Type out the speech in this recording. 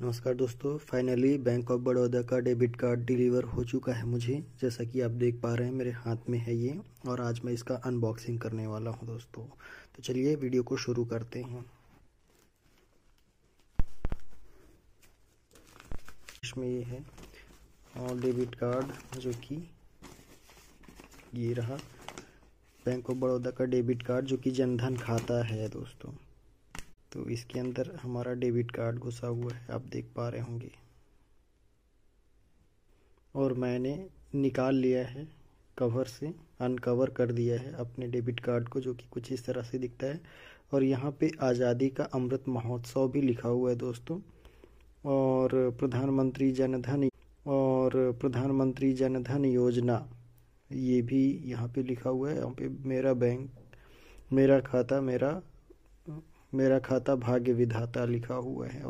नमस्कार दोस्तों finally bank of Baroda का डेबिट कार्ड डिलीवर हो चुका है मुझे। जैसा कि आप देख पा रहे हैं, मेरे हाथ में है ये, और आज मैं इसका अनबॉक्सिंग करने वाला हूँ दोस्तों। तो चलिए वीडियो को शुरू करते हैं। इसमें ये है, और डेबिट कार्ड जो कि ये रहा। बैंक ऑफ़ बड़ौदा का डेबिट कार्ड जो कि जनधन खाता है दोस्तों। तो इसके अंदर हमारा डेबिट कार्ड घुसा हुआ है, आप देख पा रहे होंगे। और मैंने निकाल लिया है, कवर से, अनकवर कर दिया है अपने डेबिट कार्ड को, जो कि कुछ इस तरह से दिखता है। और यहाँ पे आज़ादी का अमृत महोत्सव भी लिखा हुआ है दोस्तों। और प्रधानमंत्री जनधन और प्रधानमंत्री जनधन योजना, ये भी यहाँ पे लिखा हुआ है। यहाँ पे मेरा बैंक, मेरा खाता, मेरा मेरा खाता भाग्य विधाता लिखा हुआ है